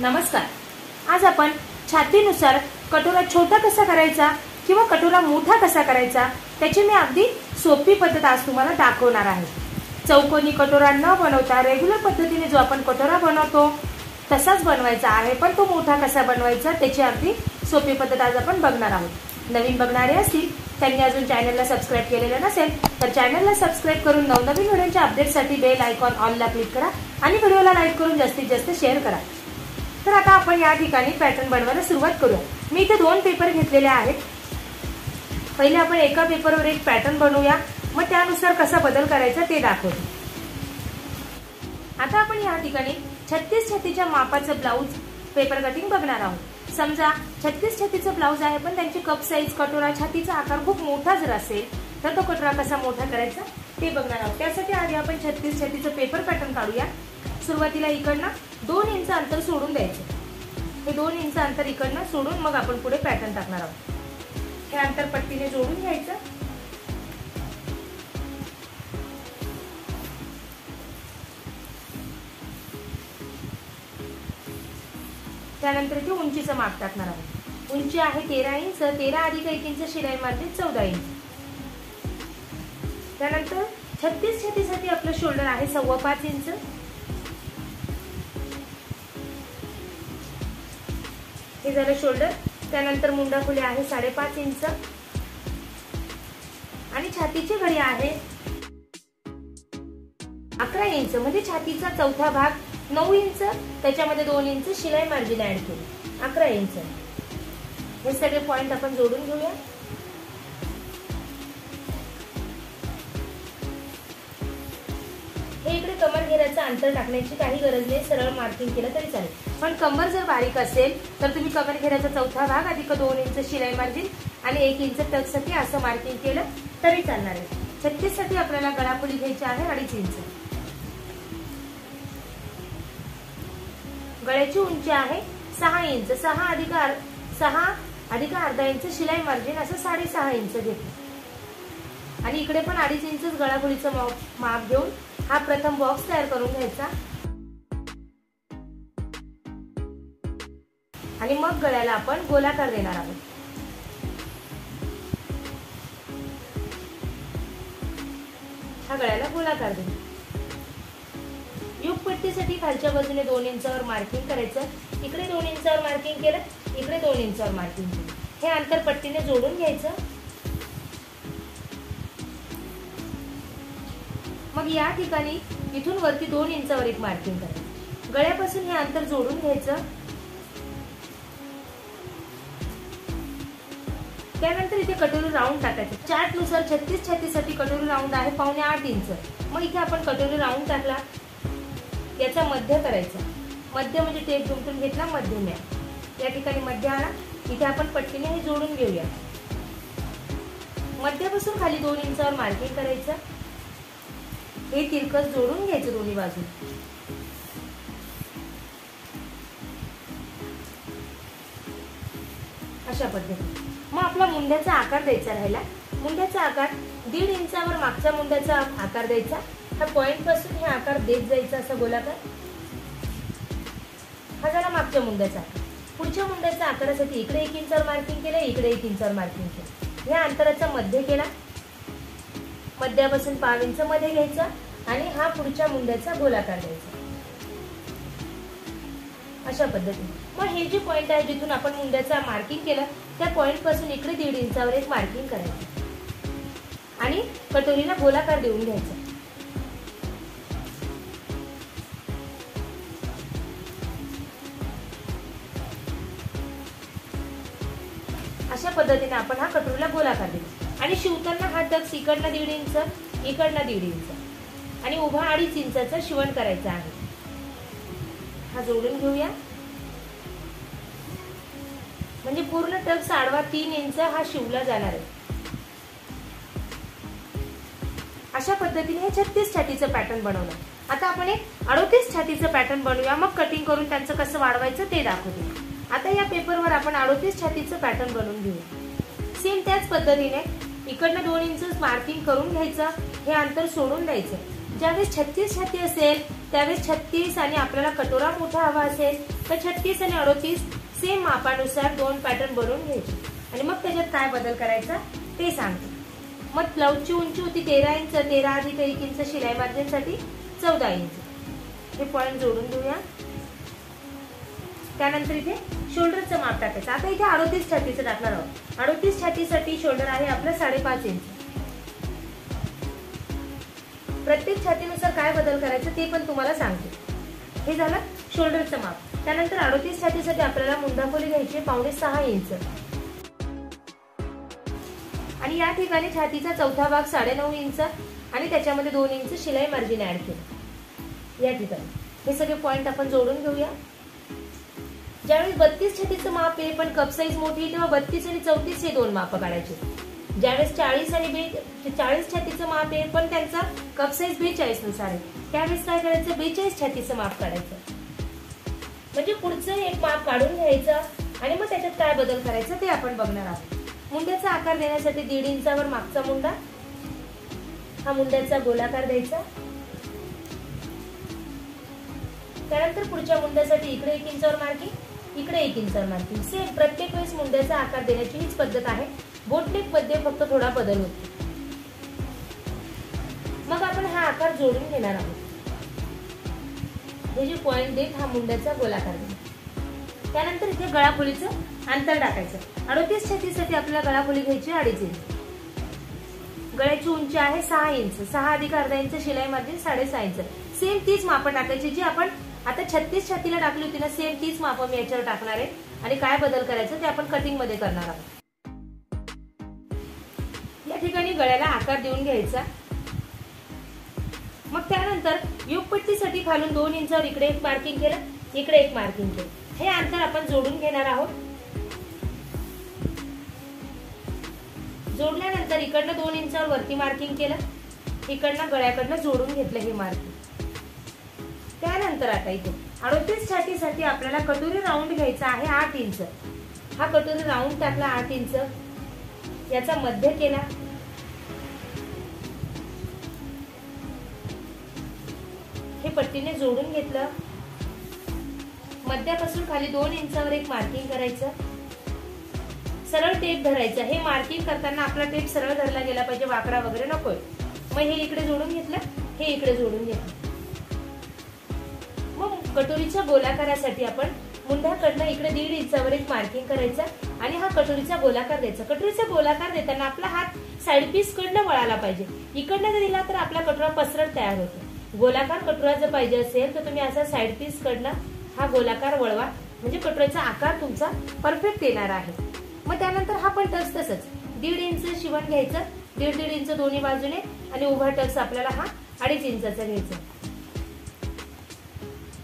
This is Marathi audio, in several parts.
नमस्कार. आज आपण छातीनुसार कटोरा छोटा कसा करायचा किंवा कटोरा मोठा कसा करायचा त्याची मी अगदी सोपी पद्धत आज तुम्हाला दाखवणार आहे. चौकोनी कटोरा न बनवता रेग्युलर पद्धतीने जो आपण कटोरा बनवतो तसाच बनवायचा आहे पण तो मोठा कसा बनवायचा त्याची अगदी सोपी पद्धत आज आपण बघणार आहोत. नवीन बघणारे असतील त्यांनी अजून चॅनलला सबस्क्राईब केलेलं नसेल तर चॅनलला सबस्क्राईब करून नवनवीन व्हिडिओच्या अपडेटसाठी बेल आयकॉन ऑनला क्लिक करा आणि व्हिडिओला लाईक करून जास्तीत जास्त शेअर करा. तर आता आपण या ठिकाणी पॅटर्न बनवायला सुरुवात करूया. मी इथे दोन पेपर घेतलेले आहेत. पहिले आपण एका पेपरवर एक पॅटर्न बनवूया. मग त्यानुसार कसा बदल करायचा ते दाखवतो. आता आपण या ठिकाणी छत्तीस छत्तीच्या मापाचं ब्लाऊज पेपर कटिंग बघणार आहोत. समजा छत्तीस छातीचा ब्लाऊज आहे पण त्यांची कप साईज कटोरा छातीचा आकार खूप मोठा जर असेल तर तो कटोरा कसा मोठा करायचा? ते बघणार आहोत. त्यासाठी आधी आपण छत्तीस छातीचं पेपर पॅटर्न काढूया. सुरुवातीला इकडनं दोन इंच अंतर सोडून द्यायचं. हे दोन इंच अंतर इकडनं सोडून मग आपण पुढे पॅटर्न टाकणार आहोत. हे अंतर पट्टीने जोडून घ्यायचं. त्यानंतर इथे उंचीचं माप टाकणार आहोत. उंची आहे तेरा इंच तेरा अधिक एक इंच शिलाई मारते चौदा इंच. त्यानंतर छत्तीस छत्तीसाठी आपलं शोल्डर आहे सव्वा पाच इंच. हे झालं शोल्डर. त्यानंतर मुंडा खुले आहे साडेपाच इंच. आणि छातीची घडी आहे अकरा इंच. म्हणजे छातीचा चौथा भाग नऊ इंच त्याच्यामध्ये दोन इंच शिलाई मार्जिन ऍड केली. अकरा इंच. हे सगळे पॉइंट आपण जोडून घेऊया. हे इकडे कमर घेण्याचं अंतर टाकण्याची काही गरज नाही सरळ मार्किंग केलं तरी चालेल. पण कमर जर बारीक असेल तर तुम्ही कमर घेण्याचा चौथा भाग अधिक दोन इंच शिलाई मार्जिन आणि एक इंच टकसाठी असं मार्किंग केलं तरी चालणार आहे. छत्तीससाठी आपल्याला गळापुली घ्यायची आहे अडीच इंच. गळ्याची उंची आहे सहा इंच. सहा अधिक सहा अधिक अर्धा इंच शिलाई मार्जिन असं साडेसहा इंच घेतलं आणि इकडे पण अडीच इंच गळाखोलीचं माप घेऊन हा प्रथम बॉक्स तयार करून घ्यायचा. आणि मग गळ्याला आपण गोलाकार देणार आहोत. हा गळ्याला गोलाकार देऊ. पट्टीसाठी खालच्या बाजूने दोन इंचावर मार्किंग करायचं. इकडे दोन इंचावर मार्किंग केलं इकडे दोन इंचावर मार्किंग केलं. हे अंतर पट्टीने जोडून घ्यायचं. मग या ठिकाणी इथून वरती दोन इंचावर एक मार्किंग करायचं. गळ्यापासून हे अंतर जोडून घ्यायचं. त्यानंतर इथे कटोरी राऊंड टाकायचं. चार्टनुसार छत्तीस छत्तीससाठी कटोरी राऊंड आहे पावणे आठ इंच. मग इथे आपण कटोरी राऊंड टाकला. याचा मध्य करायचा. मध्य म्हणजे टेप दुमटून घेतला मध्य म्या या ठिकाणी मध्य आला इथे आपण पट्टीने हे जोडून घेऊया. मध्यापासून खाली दोन इंचावर मार्किंग करायचं. हे तिरकस जोडून घ्यायचं दोन्ही बाजू अशा पद्धतीने. मग आपला मुंड्याचा आकार द्यायचा राहिला. मुंड्याचा आकार दीड इंचावर मागच्या मुंड्याचा आकार द्यायचा. ह्या पॉइंटपासून हे आकार देत जायचा असा गोलाकार? हा झाला मागच्या मुंड्याचा आकार. पुढच्या मुंड्याच्या आकारासाठी इकडे एक इंचावर मार्किंग केलं इकडे एक इंचावर मार्किंग केलं. या अंतराचा मध्य केला. मध्यापासून पाव इंच मध्ये घ्यायचा आणि हा पुढच्या मुंड्याचा गोलाकार द्यायचा. अशा पद्धतीने. मग हे जे पॉइंट आहे जिथून आपण मुंड्याचा मार्किंग केलं त्या पॉइंटपासून इकडे दीड इंचावर एक मार्किंग करायचं. आणि कटोरीला गोलाकार देऊन घ्यायचा. पद्धतीने आपण हा कटोरीला गोलाकार देऊ. आणि शिवताना हा टक्स इकडनं दीड इंच इकडनं दीड इंच. आणि उभा अडीच इंचाचा शिवण करायचा आहे. हा जोडून घेऊया. म्हणजे पूर्ण टक्स आडवा तीन इंच हा शिवला जाणार आहे. अशा पद्धतीने हे छत्तीस छातीचं पॅटर्न बनवलं आता आपण एक अडोतीस छातीचं पॅटर्न बनवूया. मग कटिंग करून त्यांचं कसं वाढवायचं ते दाखवूया आता या पेपरवर आपण अडोतीस छातीचं पॅटर्न बनवून घेऊ. सेम त्याच पद्धतीने इकडनं दोन इंच मार्किंग करून घ्यायचं हे अंतर सोडून द्यायचं. ज्यावेळेस छत्तीस छाती असेल त्यावेळेस छत्तीस आणि आपल्याला कटोरा मोठा हवा असेल तर छत्तीस आणि अडोतीस सेम मापानुसार दोन पॅटर्न बनवून घ्यायचे. आणि मग त्याच्यात काय बदल करायचा ते सांगते. मग ब्लाऊजची उंची होती तेरा इंच तेरा अधिक एक इंच शिलाई मार्जिनसाठी चौदा इंच. हे पॉईंट जोडून घेऊया त्यानंतर इथे शोल्डरचं माप टाकायचं. आता इथे अडोतीस छातीचं टाकणार आहोत. अडोतीस छातीसाठी शोल्डर आहे आपलं साडेपाच इंच प्रत्येक छातीनुसार काय बदल करायचं ते पण तुम्हाला सांगते. हे झालं शोल्डरचं माप. त्यानंतर अडोतीस छातीसाठी आपल्याला मुंडाफोली घ्यायची पावणे सहा इंच आणि या ठिकाणी छातीचा चौथा भाग साडेनऊ इंच आणि त्याच्यामध्ये दोन इंच शिलाई मार्जिन ऍड केलं. या ठिकाणी. हे सगळे पॉइंट आपण जोडून घेऊया. ज्यावेळेस बत्तीस छत्तीसचं माप आहे पण कप साईज मोठी तेव्हा बत्तीस आणि चौतीस हे दोन माप काढायचे ज्यावेळेस चाळीस आणि बे चाळीस छातीचं माप आहे पण त्यांचा कप साईज बेचाळीसनुसार आहे. त्यावेळेस काय करायचं? बेचाळीस छातीचं माप काढायचं. म्हणजे पुढचं एक माप काढून घ्यायचं आणि मग त्याच्यात काय बदल करायचं ते आपण बघणार आहोत. मुंड्याचा आकार देण्यासाठी दीड इंचावर मागचा मुंडा. हा मुंड्याचा गोलाकार द्यायचा. त्यानंतर पुढच्या मुंड्यासाठी इकडे एक इंचावर मार्किंग. इकडे एक इंच मारतील. सेम प्रत्येक वेळेस मुंड्याचा आकार देण्याची हीच पद्धत आहे. बोटनेकमध्ये फक्त थोडा बदल होतो. मग आपण हा आकार जोडून घेणार आहोत. हे जे पॉइंट देत हा मुंड्याचा गोलाकार त्यानंतर इथे गळाखोलीचं अंतर टाकायचं. अडोतीस छत्तीससाठी आपल्याला गळाखोली घ्यायची अडीच इंच. गळ्याची उंची आहे सहा इंच. सहा अधिक अर्धा इंच शिलाई मार्जिन साडेसहा इंच. सेम तीच मापं टाकायची जी आपण आता छत्तीस छातीला टाकली होती ना सेम तीच मापं मी याच्यावर टाकणार आहे. आणि काय बदल करायचं ते आपण कटिंगमध्ये करणार आहोत. या ठिकाणी गळ्याला आकार देऊन घ्यायचा. मग त्यानंतर युगपट्टीसाठी खालून दोन इंचावर इकडे एक मार्किंग केलं इकडे एक मार्किंग केलं. हे अंतर आपण जोडून घेणार आहोत. जोडल्यानंतर इकडनं दोन इंचावर वरती मार्किंग केलं इकडनं गळ्याकडनं जोडून घेतलं हे मार्किंग त्यानंतर आता इथे अडोतीस छातीसाठी आपल्याला कटोरी राऊंड घ्यायचा आहे आठ इंच. हा कटोरी राऊंड टाकला आठ इंच. याचा मध्य केला. हे पट्टीने जोडून घेतलं. मध्यापासून खाली दोन इंचावर एक मार्किंग करायचं. सरळ टेप धरायचं. हे मार्किंग करताना आपला टेप सरळ धरला गेला पाहिजे. वाकडा वगैरे नकोय. मग हे इकडे जोडून घेतलं. हे इकडे जोडून घेतलं. कटोरीच्या गोलाकारासाठी आपण मुंढ्याकडनं इकडे दीड इंचावर एक मार्किंग करायचं आणि हा कटोरीचा गोलाकार द्यायचा. कटोरीचा गोलाकार देताना आपला हात साईड पीस कडनं वळाला पाहिजे. इकडनं जर दिला तर आपला कटोरा पसरट तयार होतो. गोलाकार कटोरा जर पाहिजे असेल तर तुम्ही असा साईड पीस कडनं हा गोलाकार वळवा. म्हणजे कटोऱ्याचा आकार तुमचा परफेक्ट येणार आहे. मग त्यानंतर हा पण टक्स तसंच. दीड इंच शिवण घ्यायचं. दीड दीड इंच दोन्ही बाजूने आणि उभा टक्स आपल्याला हा अडीच इंचाचा घ्यायचा.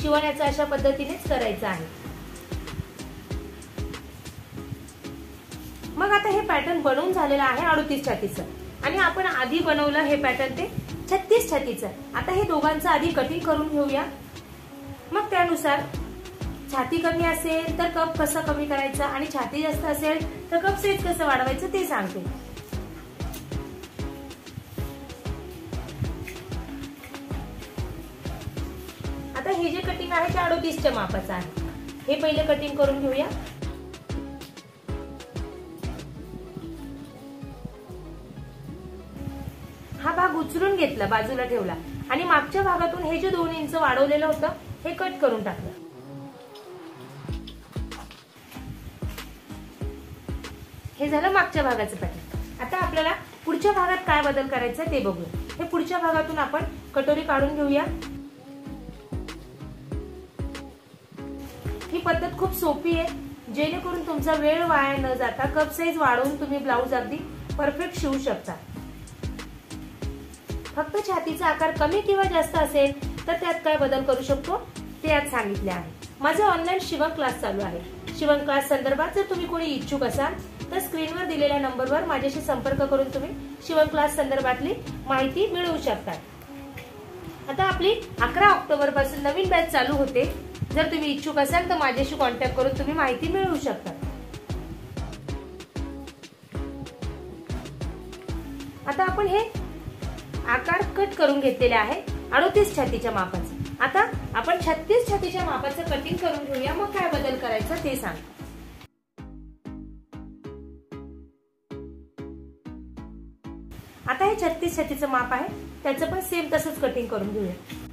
शिवण्याचा अशा पद्धतीनेच करायचं आहे. मग आता हे पॅटर्न बनवून झालेलं आहे अडुतीस छातीचं. आणि आपण आधी बनवलं हे पॅटर्न ते छत्तीस छातीचं. आता हे दोघांचं आधी कटिंग करून घेऊया. मग त्यानुसार छाती कमी असेल तर कप कसं कमी करायचं? आणि छाती जास्त असेल तर कप सेट कसं वाढवायचं ते सांगते. आहे अडोतीसच्या मापाचा आहे. हे पहिले कटिंग करून घेऊया. हा भाग उचलून घेतला बाजूला ठेवला. आणि मागच्या भागातून हे जे दोन इंच वाढवलेलं होतं हे कट करून टाकलं. हे झालं मागच्या भागाचं पॅटर्न आता आपल्याला पुढच्या भागात काय बदल करायचा ते बघूया. हे पुढच्या भागातून आपण कटोरी काढून घेऊया. ही पद्धत खूप सोपी आहे. जेणेकरून तुमचा वेळ वाया न जाता कप साईज वाढवून तुम्ही ब्लाऊज अगदी परफेक्ट शिवू शकता. फक्त छातीचा आकार कमी किंवा जास्त असेल तर त्यात काय बदल करू शकतो? ते आज सांगितले आहे. माझा ऑनलाईन शिवण क्लास चालू आहे. शिवण क्लास संदर्भात जर तुम्ही कोणी इच्छुक असाल तर स्क्रीनवर दिलेल्या नंबरवर माझ्याशी संपर्क करून तुम्ही शिवण क्लास संदर्भातली माहिती मिळवू शकता. आता आपली अकरा ऑक्टोबरपासून नवीन बॅच चालू होते. जर तुम्ही इच्छुक असाल तर माझ्याशी कॉन्टॅक्ट करून तुम्ही माहिती मिळवू शकता. आता आपण हे आकार कट करून घेतलेले आहे अडोतीस छातीच्या मापाचं. आता आपण छत्तीस छातीच्या मापाचं कटिंग करून घेऊया. मग काय बदल करायचा ते सांग. आता हे छत्तीस छातीचं माप आहे. त्याचं पण सेम तसंच कटिंग करून घेऊया.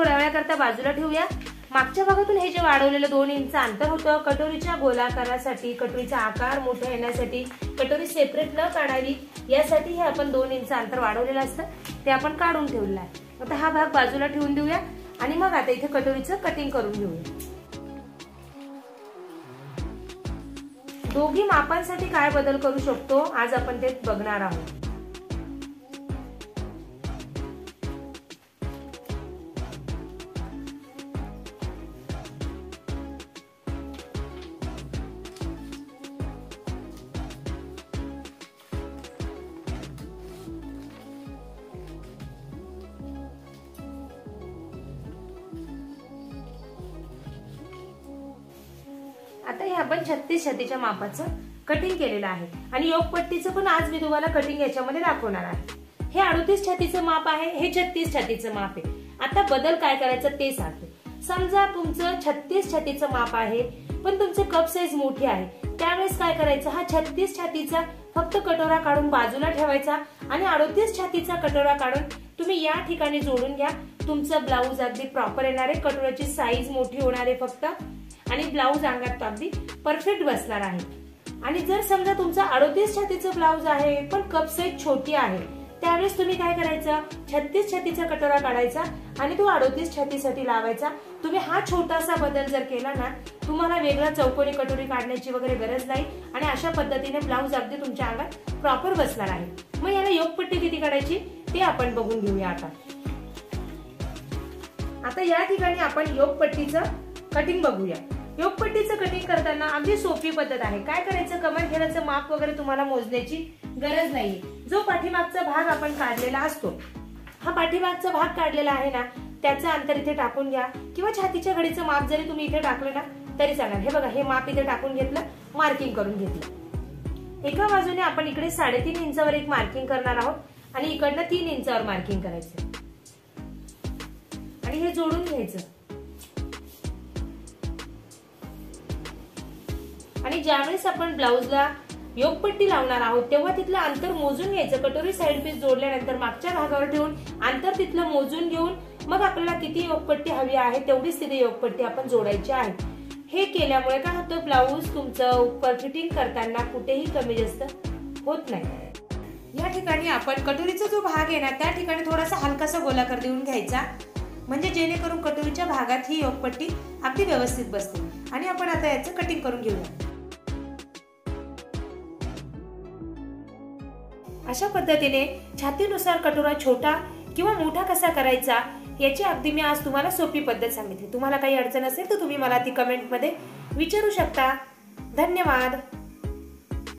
थोड्या वेळाकरता बाजूला ठेवूया. मागच्या भागातून हे जे वाढवलेलं दोन इंच अंतर होतं कटोरीच्या गोलाकारासाठी कटोरीचा आकार मोठा येण्यासाठी कटोरी सेपरेट न काढावी यासाठी हे आपण दोन इंच अंतर वाढवलेलं असतं. ते आपण काढून ठेवलेलं आहे. आता हा भाग बाजूला ठेवून देऊया आणि मग आता इथे कटोरीचं कटिंग करून घेऊया. दोघी मापांसाठी काय बदल करू शकतो आज आपण ते बघणार आहोत. आता हे आपण छत्तीस छातीच्या मापाचं कटिंग केलेलं आहे. आणि योगपट्टीचं पण आज मी तुम्हाला कटिंग याच्यामध्ये दाखवणार आहे. हे अडतीस छातीचं माप आहे हे छत्तीस छातीचं माप आहे. आता बदल काय करायचं ते सांगते. समजा तुमचं छत्तीस छातीचं माप आहे पण तुमचं कप साईज मोठी आहे. त्यावेळेस काय करायचं? हा छत्तीस छातीचा फक्त कटोरा काढून बाजूला ठेवायचा आणि अडतीस छातीचा कटोरा काढून तुम्ही या ठिकाणी जोडून घ्या. तुमचं ब्लाऊज अगदी प्रॉपर येणार आहे. कटोऱ्याची साईज मोठी होणार आहे फक्त. आणि ब्लाऊज अंगात अगदी परफेक्ट बसणार आहे. आणि जर समजा तुमचा अडोतीस छातीचं ब्लाऊज आहे पण कप साईज छोटी आहे त्यावेळेस तुम्ही काय करायचं? छत्तीस छातीचा कटोरा काढायचा आणि तो अडोतीस छातीसाठी लावायचा. तुम्ही हा छोटासा बदल जर केला ना तुम्हाला वेगळा चौकोनी कटोरी काढण्याची वगैरे गरज नाही आणि अशा पद्धतीने ब्लाऊज अगदी तुमच्या अंगात प्रॉपर बसणार आहे. मग याला योगपट्टी किती काढायची? ते आपण बघून घेऊया आता. आता या ठिकाणी आपण योगपट्टीचं कटिंग बघूया. योगपट्टीचं कटिंग करताना अगदी सोपी पद्धत आहे. काय करायचं? कमर घेण्याचं माप वगैरे तुम्हाला मोजण्याची गरज नाही जो पाठीमागचा भाग आपण काढलेला असतो हा पाठीमागचा भाग काढलेला आहे ना त्याचं अंतर इथे टाकून घ्या. किंवा छातीच्या घडीचं माप जरी तुम्ही इथे टाकलं ना तरी चालेल. हे बघा हे माप इथे टाकून घेतलं मार्किंग करून घेतलं. एका बाजूने आपण इकडे साडेतीन इंचावर एक मार्किंग करणार आहोत आणि इकडनं तीन इंचावर मार्किंग करायचं. आणि हे जोडून घ्यायचं. आणि ज्यावेळेस आपण ब्लाऊजला योगपट्टी लावणार आहोत तेव्हा तिथलं अंतर मोजून घ्यायचं. कटोरी साईड पीस जोडल्यानंतर मागच्या भागावर ठेवून अंतर तिथलं मोजून घेऊन मग आपल्याला किती योगपट्टी हवी आहे तेवढीच तिथे योगपट्टी आपण जोडायची आहे. हे केल्यामुळे काय होतं ब्लाऊज तुमचं फिटिंग करताना कुठेही कमी जास्त होत नाही. या ठिकाणी आपण कटोरीचा जो भाग आहे ना त्या ठिकाणी थोडासा हलकासा गोलाकार देऊन घ्यायचा. म्हणजे जेणेकरून कटोरीच्या भागात ही योगपट्टी अगदी व्यवस्थित बसते. आणि आपण आता याचं कटिंग करून घेऊया. अशा पद्धतीने छातीनुसार कटोरा छोटा किंवा मोठा कसा करायचा याची अगदी मी आज तुम्हाला सोपी पद्धत सांगितली. तुम्हाला काही अडचण असेल तर तुम्ही मला ती कमेंटमध्ये विचारू शकता. धन्यवाद.